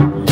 Yeah.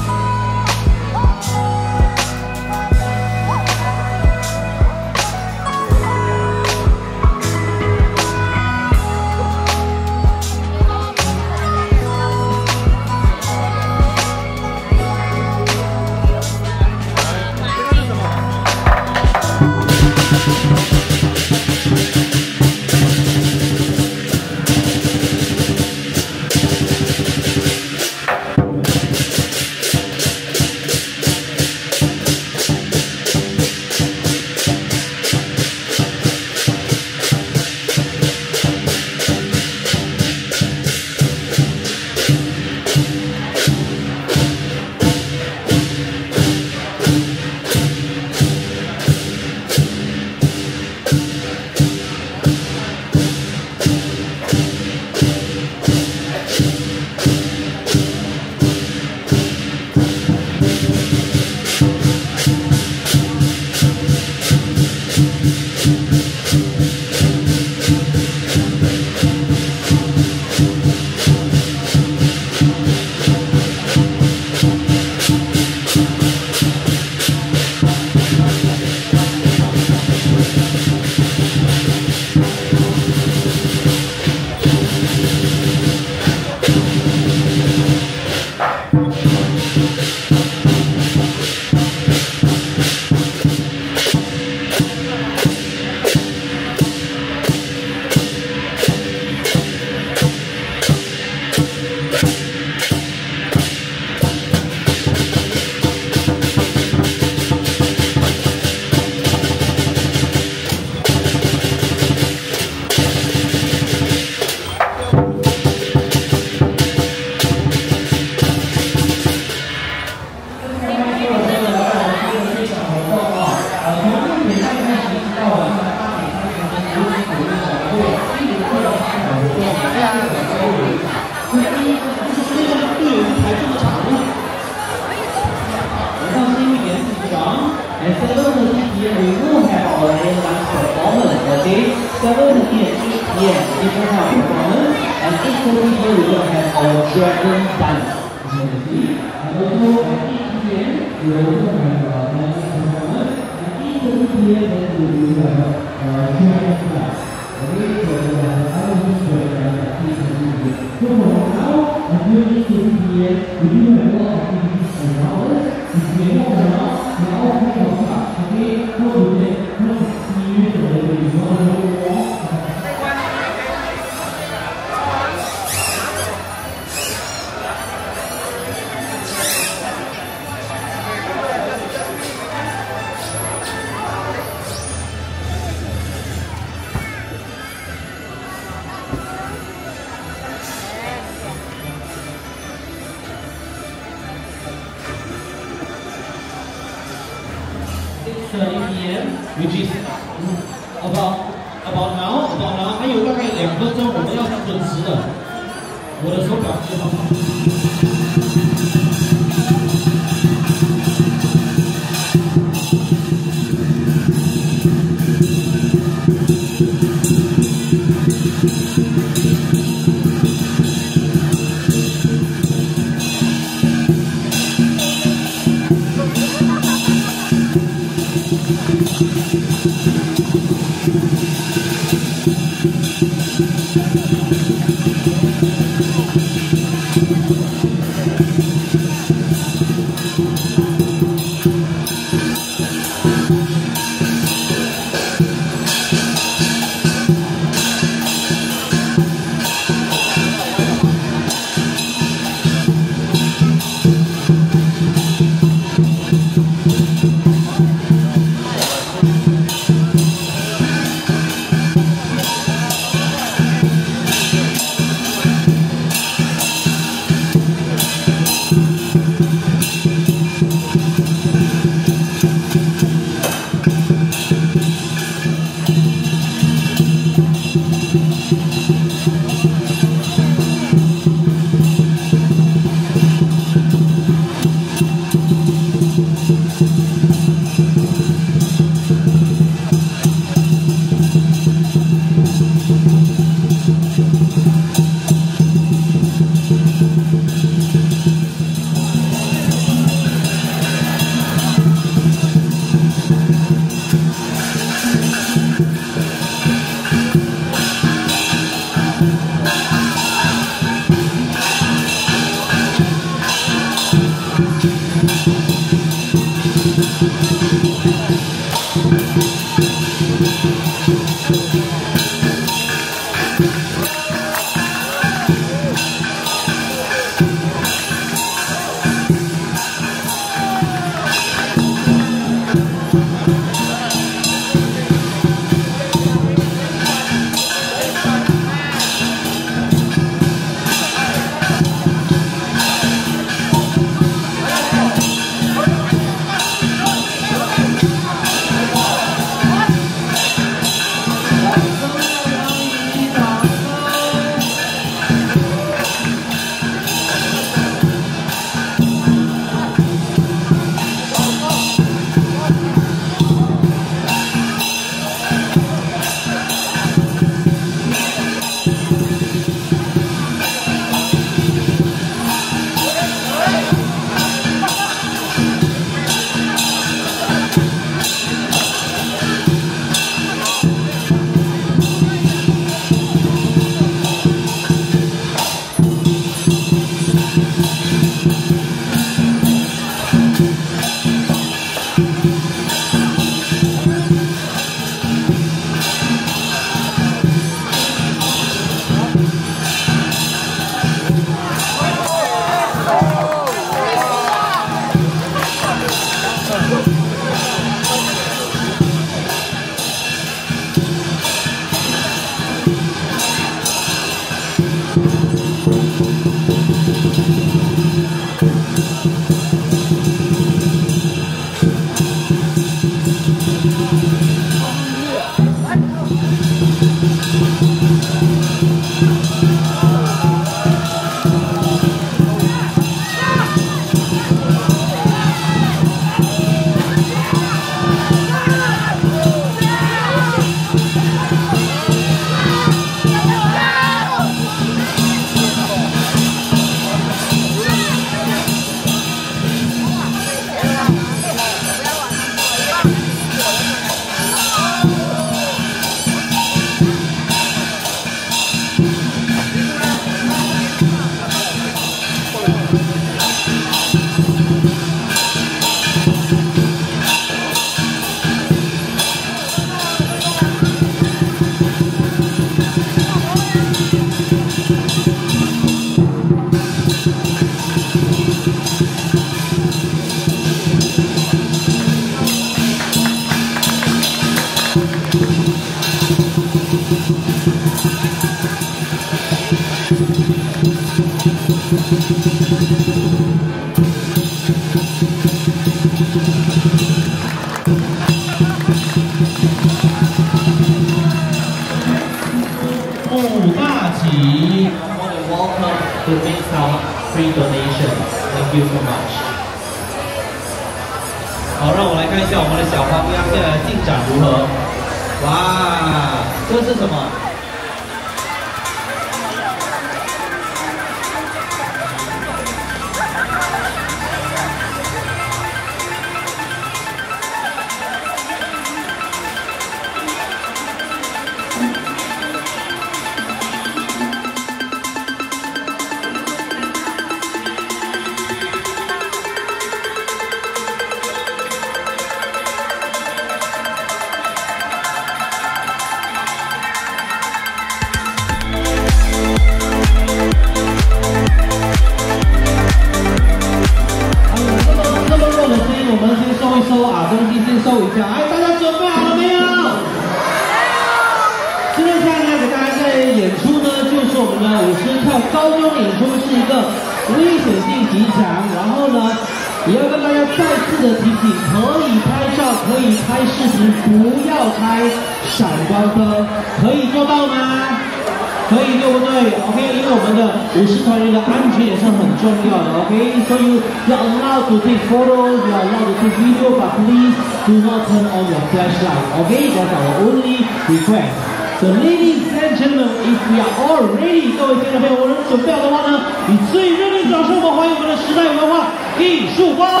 Do not turn on your flashlight. Okay, that's our only request. So ladies and gentlemen, if we are all ready，各位听众朋友，我们准备好的话呢，以最热烈的掌声，我们欢迎我们的时代文化艺术班。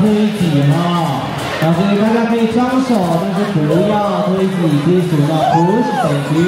推挤哈。啊，所以大家可以双手，但是不要推挤，记住了不是等于。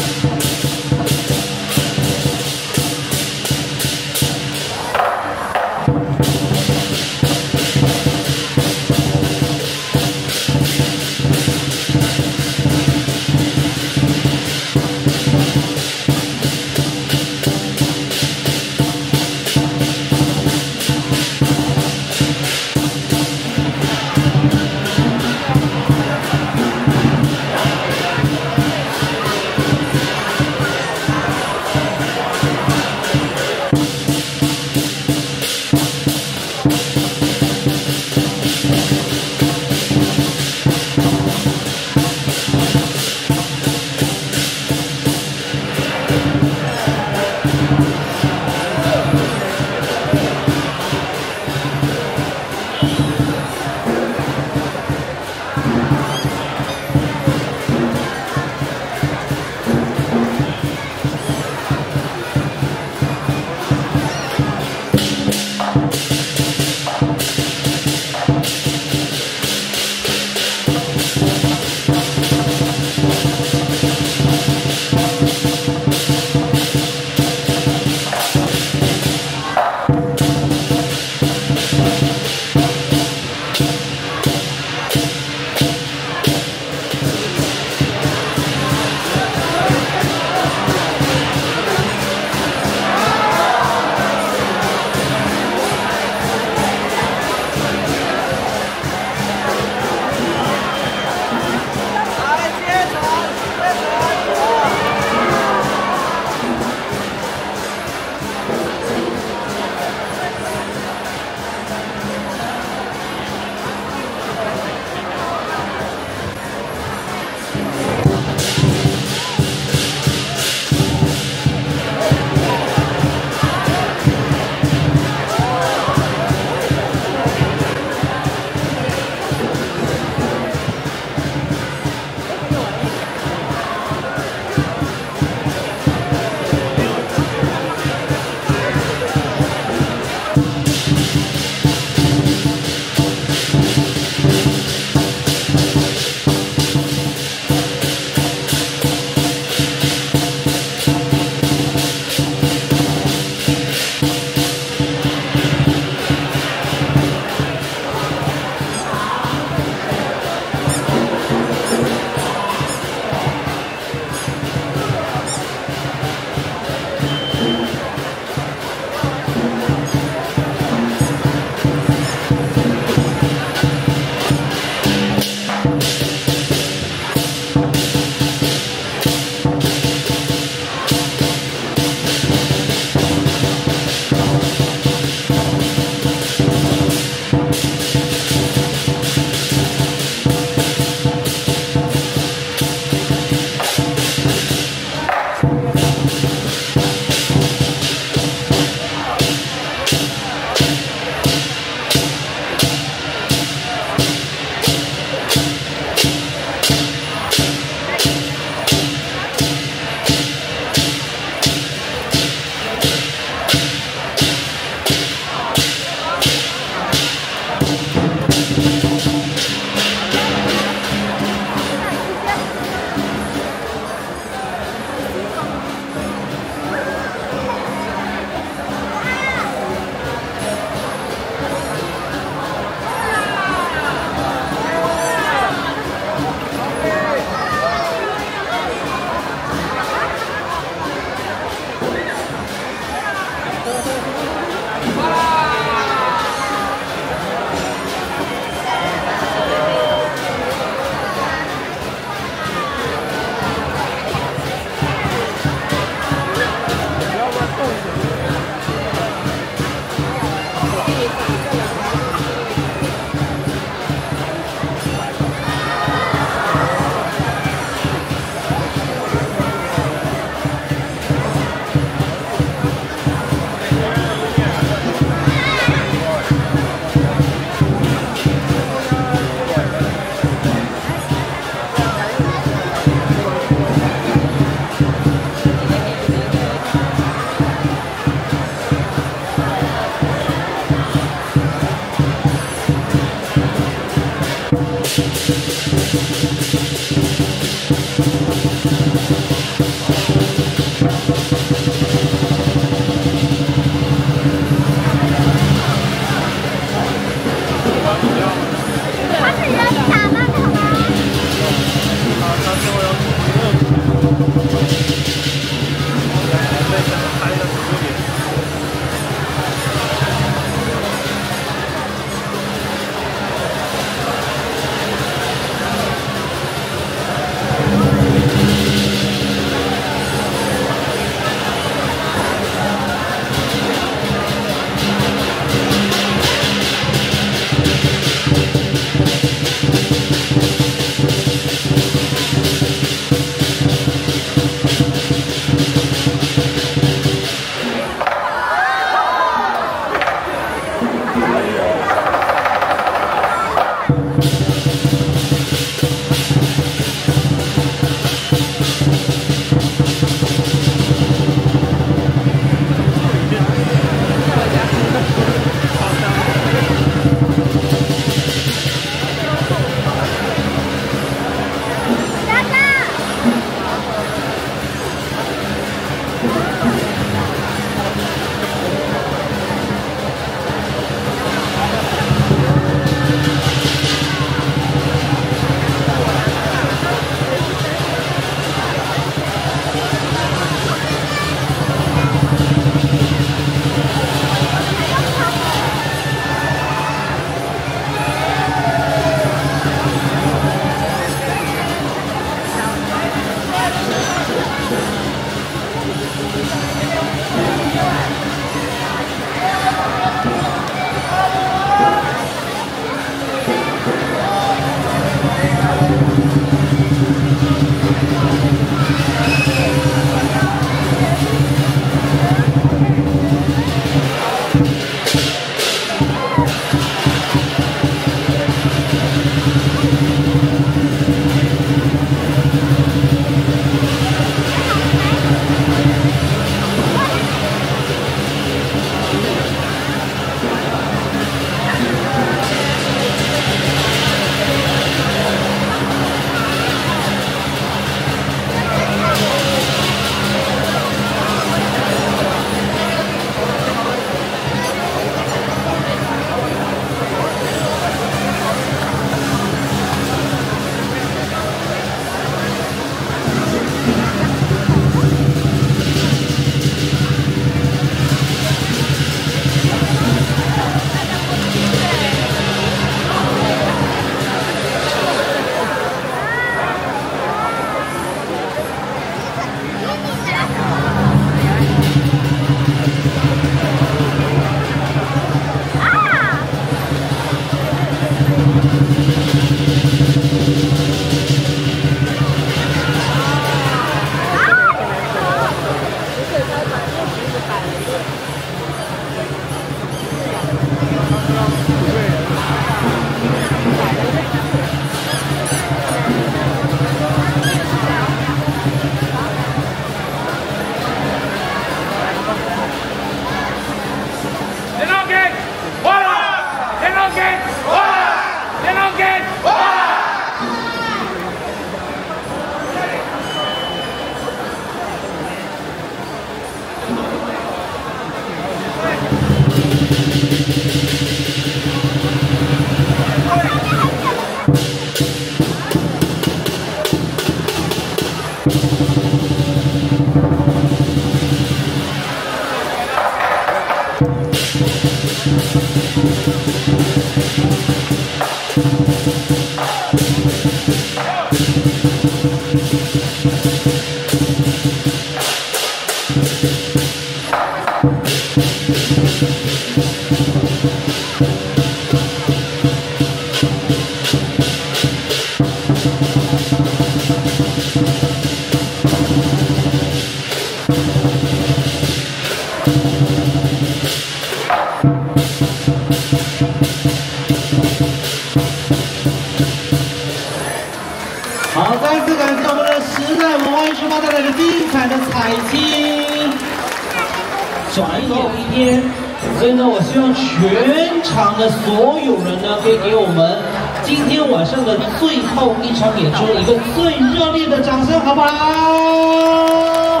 所以呢，我希望全场的所有人呢，可以给我们今天晚上的最后一场演出，一个最热烈的掌声，好不好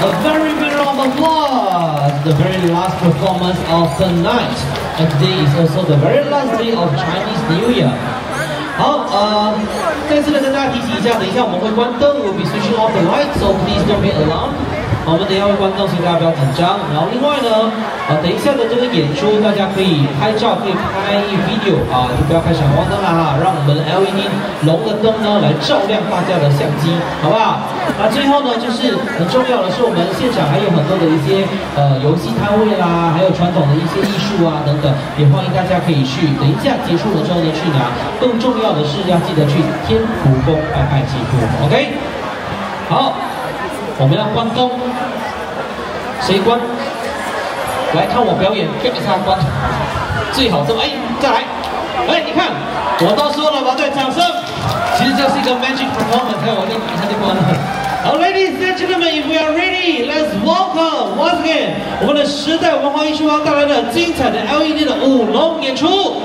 ？A very big round of applause. The very last performance of the night. And today is also the very last day of Chinese New Year. 好，呃，再次的跟大家提醒一下，等一下我们会关灯，We'll be switching off the lights, so please don't be alarmed. 好我们等一下会关灯，请大家不要紧张。然后另外呢，呃，等一下的这个演出，大家可以拍照，可以拍 video 啊，就不要开闪光灯了哈，让我们 LED 龙的灯呢来照亮大家的相机，好不好？那最后呢，就是很重要的是，我们现场还有很多的一些呃游戏摊位啦，还有传统的一些艺术啊等等，也欢迎大家可以去。等一下结束了之后呢，去拿。更重要的是要记得去天福宫拜拜祈福，OK？好。我们要关灯，谁关？来看我表演，给他关。最好这么，哎，再来，哎，你看，我都说了吧，对，掌声。其实这是一个 magic performance，看我就马上就关了。好，ladies and gentlemen，if we are ready，let's welcome once again 我们的时代文化艺术王带来的精彩的 LED 的舞龙演出。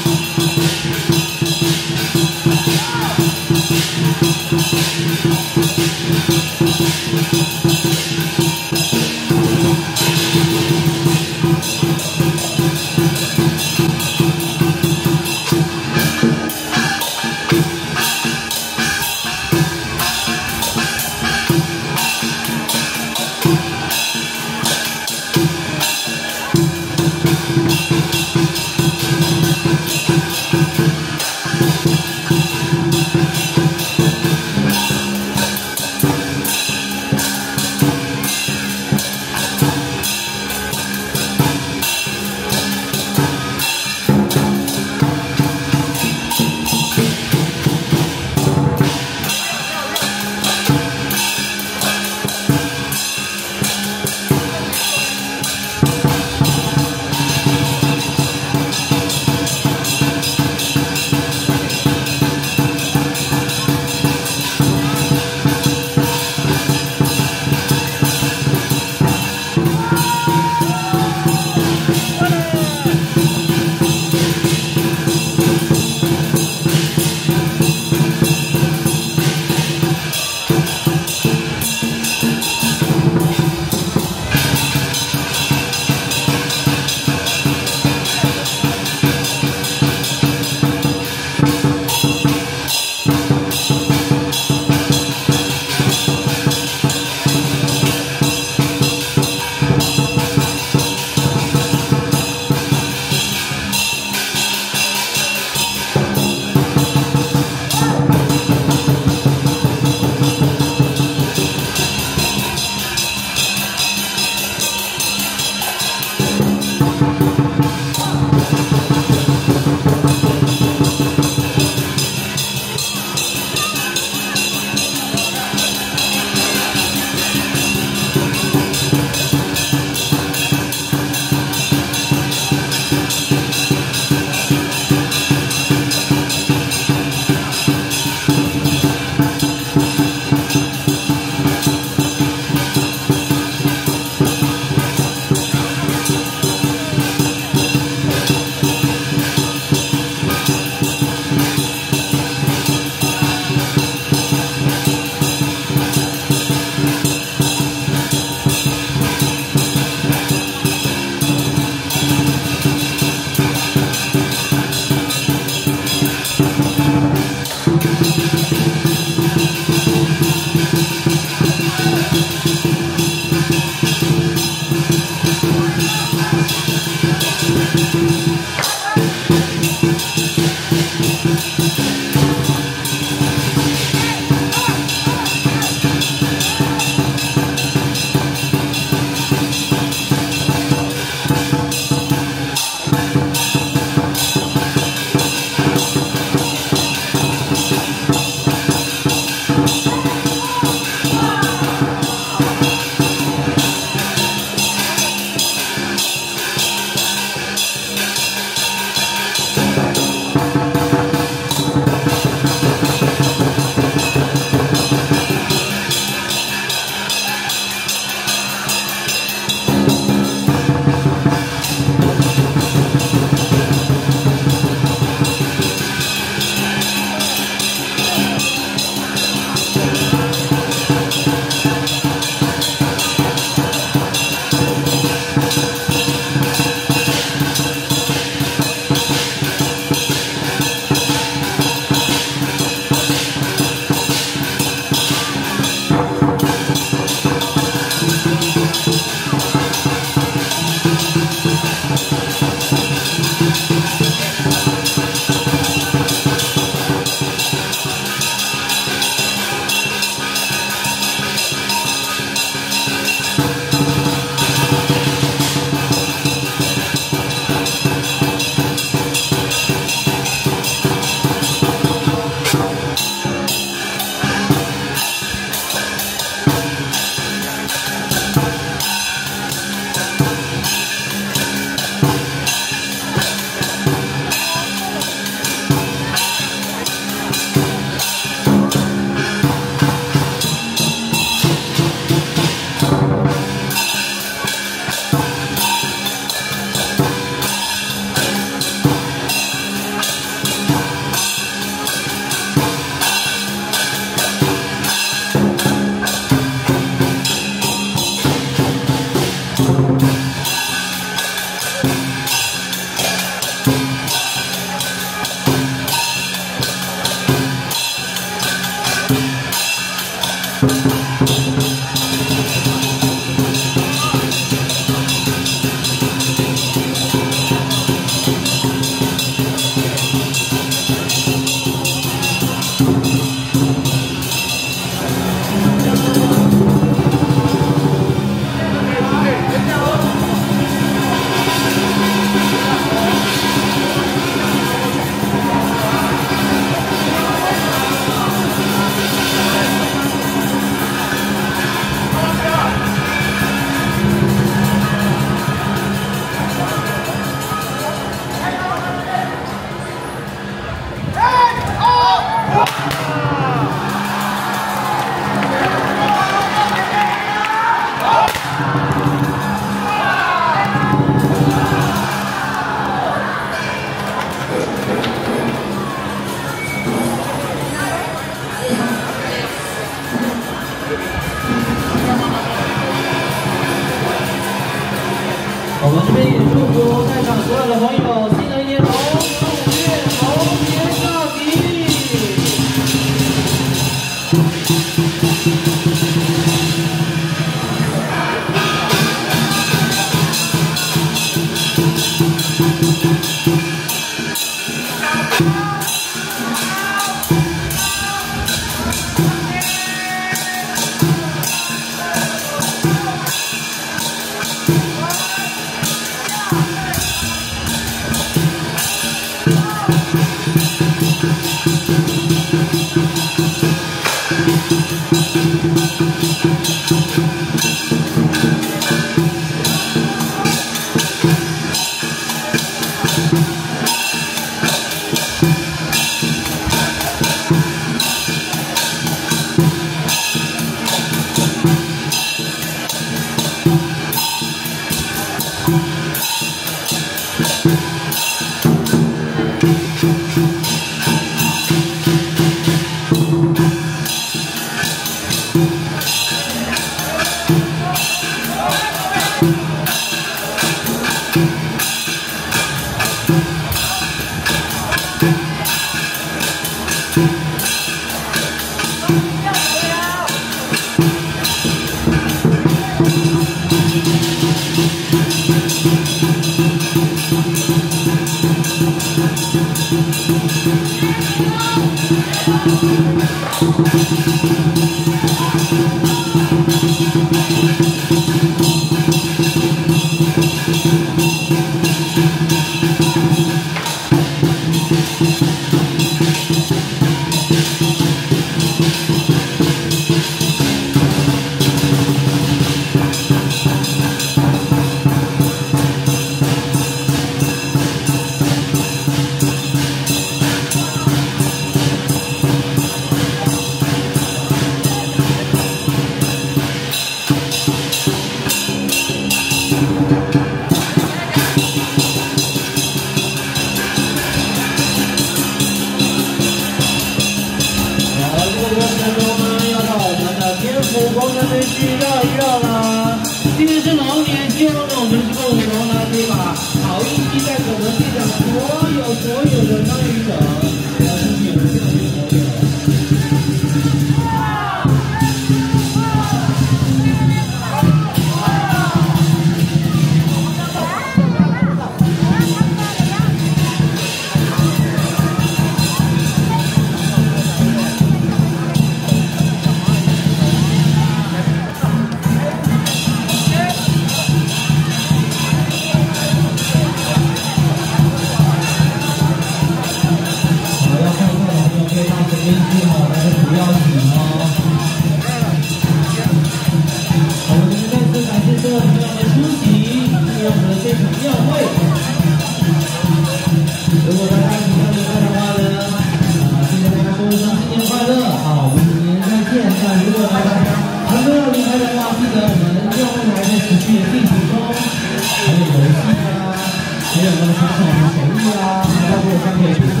带给我们现场所有的观众们，好，再次的提醒